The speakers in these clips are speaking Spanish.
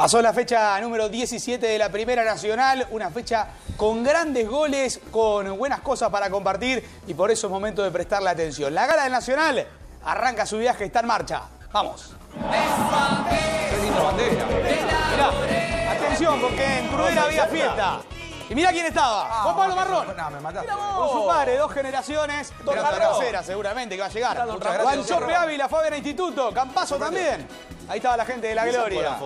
Pasó la fecha número 17 de la Primera Nacional, una fecha con grandes goles, con buenas cosas para compartir y por eso es momento de prestarle atención. La Gala del Nacional arranca su viaje, está en marcha. Vamos. Qué linda bandera. Mirá, atención porque en Crudera había fiesta. Y mira quién estaba, Juan Pablo Marrón. No, me mataste. Con su padre, dos generaciones, dos la tercera seguramente que va a llegar. Guanchope Ávila a Instituto, Campazo también. Ahí estaba la gente de la Gloria.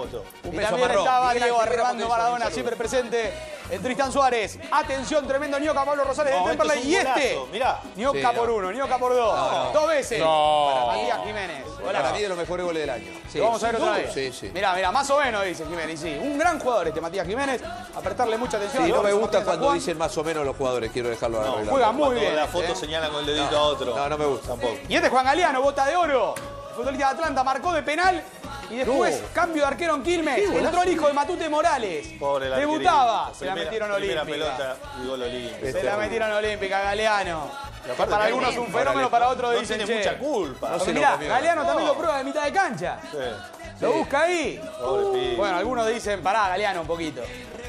Un Y también estaba Diego hizo Maradona, siempre presente. El Tristan Suárez. Atención, tremendo Nioca Pablo Rosales No, de es Temperley. Y este, mirá. Nioca Sí, no. por uno, Nioca por dos. Dos veces. Para Matías Jiménez. Para mí de los mejores goles del año. Sí. Lo vamos a ver otra vez. Sí, sí. Mirá, mirá, más o menos dice Jiménez. Sí, un gran jugador este Matías Jiménez. A prestarle mucha atención. Sí, no me gusta cuando dicen más o menos los jugadores, quiero dejarlo arreglado. Juega muy Cuando bien. la foto ¿eh? señala con el dedito a otro. No, no me gusta. Tampoco. Y este es Juan Galeano, bota de oro. El futbolista de Atlanta marcó de penal. Y después, No. cambio de arquero en Quilmes. Entró el hijo de Matute Morales. Pobre el Debutaba. Se la metieron olímpica. pelota y gol olímpico. Se Este la hombre. metieron olímpica, Galeano. Para que algunos es un fenómeno, para otros no dicen tiene mucha culpa. No mirá. Galeano también lo prueba de mitad de cancha. Sí. Lo busca ahí. Pobre. Bueno, algunos dicen, pará, Galeano un poquito.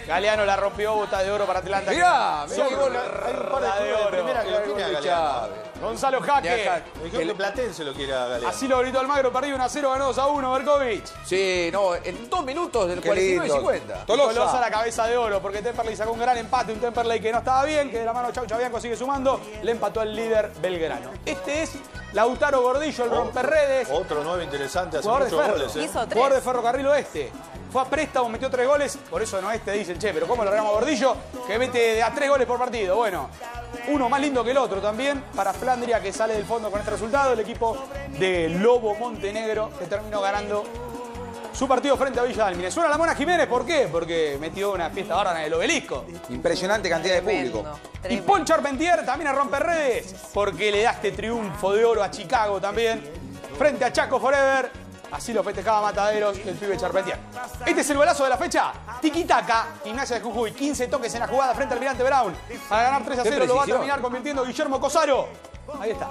Galeano la rompió, bota de oro para Atlanta. Mirá, mirá Son. Hay un par de de oro. primera que lo el tiene a Galeano. Gonzalo Jaque. Que Platense lo quiere a Galeano. Así lo gritó Almagro, perdido 1 a 0, ganó 2 a 1, Berkovich. Sí, no, en dos minutos del Qué 49 y lindo. 50. Tolosa. la cabeza de oro porque Temperley sacó un gran empate, un Temperley que no estaba bien, que de la mano Chau Chabianco sigue sumando, le empató al líder Belgrano. Este es Lautaro Gordillo, el romperredes, Otro nuevo interesante, hace muchos goles. ¿eh? Hizo tres. jugador de Ferrocarril Oeste. Fue a préstamo, metió tres goles, por eso no este, dicen, che, pero ¿cómo lo ganamos a Gordillo? Que mete a tres goles por partido. Bueno, uno más lindo que el otro también para Flandria que sale del fondo con este resultado, el equipo de Lobo Montenegro que terminó ganando su partido frente a Villa Dálmine. Suena la Mona Jiménez, ¿por qué? Porque metió una fiesta bárbara en el obelisco. Impresionante cantidad de Tremendo, público. Y. Paul Charpentier también a romper redes, porque le da este triunfo de oro a Chicago también, frente a Chaco Forever. Así lo festejaba Mataderos el pibe Charpentier. Este es el golazo de la fecha. Tiquitaca, Gimnasia de Jujuy, 15 toques en la jugada frente al Almirante Brown. Para ganar 3 a Qué 0 lo va a terminar convirtiendo Guillermo Cosaro. Ahí está.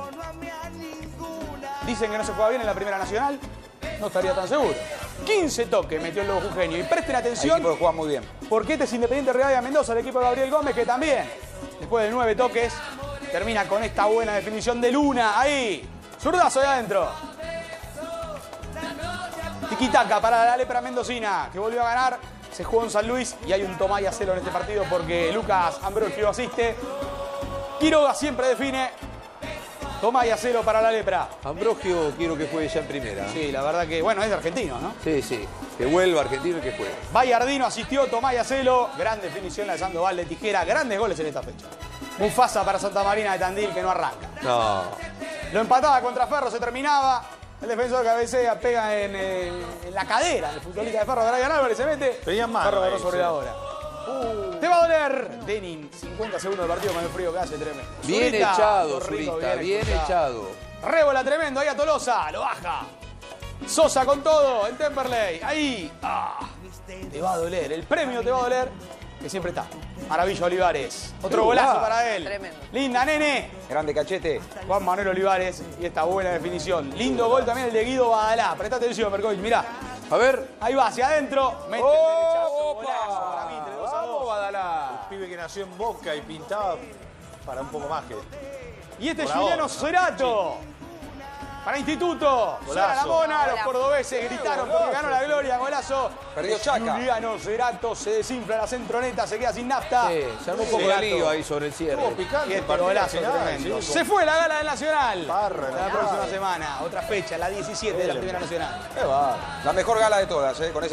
Dicen que no se juega bien en la Primera Nacional. No estaría tan seguro. 15 toques metió el Lobo Jujeño. Y presten atención equipos que juegan muy bien. porque este es Independiente Rivadavia Mendoza, el equipo de Gabriel Gómez, que también, después de nueve toques, termina con esta buena definición de Luna. Ahí, zurdazo de adentro. Tiquitaca para la lepra mendocina, que volvió a ganar. Se jugó en San Luis y hay un Tomaya celo en este partido porque Lucas Ambrosio asiste. Quiroga siempre define. Tomaya celo para la lepra. Ambrogio quiero que juegue ya en primera. Sí, la verdad que, bueno, es argentino, ¿no? Sí, sí. Que vuelva argentino y que juegue. Bayardino asistió, Tomaya Celo, gran definición la de Sandoval de Tijera, grandes goles en esta fecha. Mufasa para Santa Marina de Tandil que no arranca. No. Lo empataba contra Ferro, se terminaba. El defensor cabecea, pega en, eh, en la cadera del futbolista de Ferro, Brian Álvarez se mete. Pedían mano Ferro ganó sobre sí. la hora. Te va a doler. Denin, 50 segundos de partido con el frío que hace tremendo. Bien Zurita, echado, Zurita, bien expulsado. echado. Rébola tremendo, ahí a Tolosa, lo baja. Sosa con todo, en Temperley, ahí. Ah, te va a doler, el premio te va a doler, que siempre está. Maravilla Olivares, otro golazo para él. Tremendo. Linda, nene. Grande cachete. Juan Manuel Olivares y esta buena definición. Lindo gol también el de Guido Badalá. Presta atención, Percovic, mirá. A ver. Ahí va, hacia adentro. Mete el derechazo, golazo para Mitre, dos a dos. ¡Vamos, Badalá! Pibe que nació en Boca y pintaba para un poco más que. Y este es Juliano. Cerato. Para Instituto. Suena la Golazo. mona. Los cordobeses gritaron porque ganó la gloria. Golazo. Perdió Chaca. Juliano Cerato se desinfla la centroneta, se queda sin nafta. Sí, se armó un poco de lío ahí sobre el cierre. Picante este golazo tremendo. sí, Se fue la gala del Nacional. Parra, la próxima semana. Otra fecha, la 17 de la primera nacional. La mejor gala de todas, ¿eh? Con esa